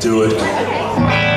Do it.